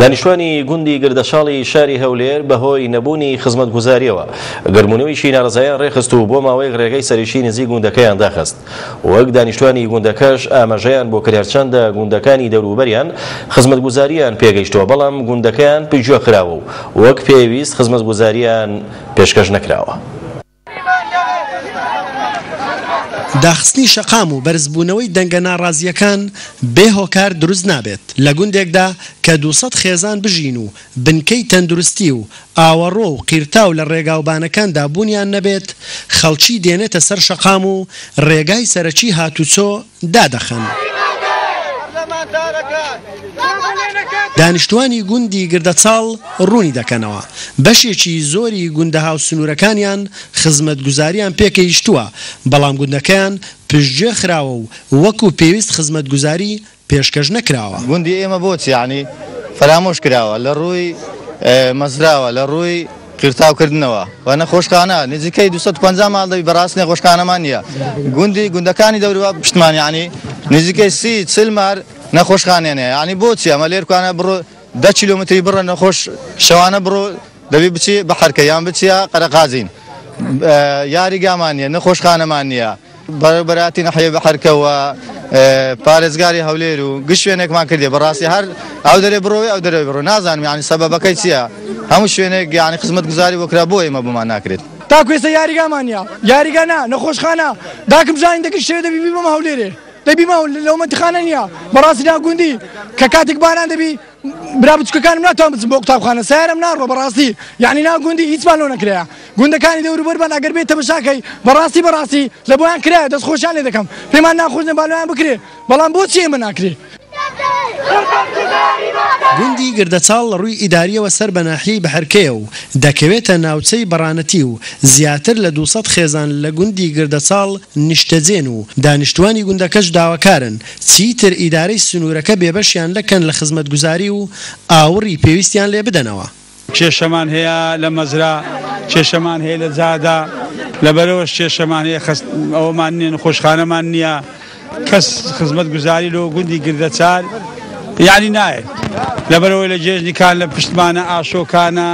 دانیشتوانی گوندی گردەشاڵی شاری هەولێر بەهۆی نەبوونی خزمەتگوزاریەوە گەرمونەوەیشی نارەزایان ڕێخست و بۆ ماوەیەک ڕێگەی سەرشی نزی گوندەکەیان داخست وەک دانیشتوانی گوندەکەش ئاماژەیان بۆ کرێرچەندە گوندەکانی دەوروبەریان خزمەتگوزاریان پێگەیشتووە بەڵام گوندەکەیان پژوە خراوە و وەک پێویست خزمەتگوزاریان پێشکەش نەکراوە. داخستنی شەقام و بەرزبوونەوەی دەنگە ناڕازییەکان بێ هۆکار دروست نابێت لە گوندێکدا کە دوو سەد خێزان بژین و بنکەی تەندروستی و ئاوەڕۆ و قیرتاو لە ڕێگاوبانەکاندا بوونیان نەبێت خەڵکی دێنێتە سەر شەقام و ڕێگای سەرەکی هاتوچۆ دادەخەن. دانیشتوانی گوندی گردەچاڵ ڕوونی دەکەنەوە، بەشێکی زۆری گوندە هاوسنوورەکانیان خزمەتگوزارییان پێکەیشتووە، بەڵام گوندەکەیان پشتگوێ خراوە و وەکو پێویست خزمەتگوزاری پێشکەش نەکراوە. گوندی ئێمە بۆچیانی فەرامۆش کراوە لە ڕووی مەزراوە، لە ڕووی. قیرتاو کردنەوە و نەخۆشخانە نزیکەی دوو سەد و پەنجا ماڵ دەبی بەڕاست نەخۆشخانەمان نییە گوندی گوندەکانی دەوروە پشتمان یانی نزیکەی سی چل مار نەخۆشخانێنێ ینی بۆچی ئەمە لێرکانە بڕۆ دە کیلومتری بڕە نەخۆش شەوانە بڕۆ دەبی بچی بە حرکە یان بچە قەرەقازین یاریگامان نیە نەخۆشخانەمان نییە بەڕێوەبەر هاتی ناحیەی بەحرکە و پارێزگاری هەولێر و گشت شوێنێکمان کردێ بەڕاستی هەر ئەو دەرێ بڕۆی ئەو دەرەوەی بڕۆ نازانم یعنی سەبەبەکەی چییە هەموو شوێنێک یعنی خزمەتگوزاری بۆ کرا بۆ ئێمە بۆمان ناکرێت تاکو ئێستا یاریگامان نییە یاریگا نا نەخۆشخانە داکم زانی دەکرد شەوێ دەبی بیبەمە هەولێرێ دەبیمە لەو مەنتیخانە نییە بەڕاستی ناگوندی کە کاتێک باران دەبی برا بچوکەکانم ناتوان بچم بۆ قوتابخانە سەیارەم ناڕوا بەڕاستی یانی ناو گوندی هیچمان لۆ نەکرایە گوندەکانی دەوروبەرمان ئەگەر بێ تەمەشاکەی بەڕاستی بەڕاستی لە بۆیان کرایە دەست خۆشیان لێ دەکەم پێمان ناخۆش نە بالۆیان بکرێ بەڵام بۆچی ئێمە ناکرێ. گوندی گردەچاڵ لە ڕووی ئیدارییەوە سەر بە ناحیەی بەحرکەیە و دەکەوێتە ناوچەی بەڕانەتی و زیاتر لە دوو سەد خێزان لە گوندی گردەچاڵ نیشتەجێن و دانیشتووانی گوندەکەش داوەکارن چیتر ئیدارەی سنوورەکە بێبەشیان دەکەن لە خزمەتگوزاری و ئاوڕی پێویستیان لێ بدەنەوە. کێشەمان هەیە لە مەزرا، کێشەمان هەیە لە جادە، لەبەرئەوەش کێشەمان هەیە، خەست ئەوەمان نییە، نەخۆشخانەمان نییە، کەس خزمەتگوزاری لۆ گوندی گردەچال، یانی نایەت لەبەرئەوەی لە جێژنی کان لە پشتمانە ئاشۆ کانە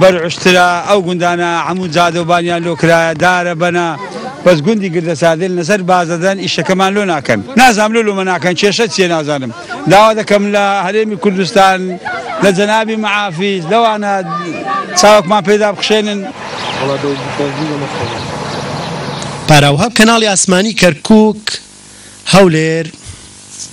بەر عوشترە ئەو گوندانە عەموو جادەو بانیان لۆ کرایە دارە بەنە بەس گوندی گردە سادێل نەسەر بازەدەن ئیشەکەمان لۆ ناکەن نازام لۆ لۆمە ناکەن کێشە چیە نازانم داوا دەکەم لە هەرێمی کوردستان لە جەنابی معافیس لەوانە چاوەکمان پێدا بخشێنن پاراوهب کەناڵی ئاسمانی کەرکوک هەولێر.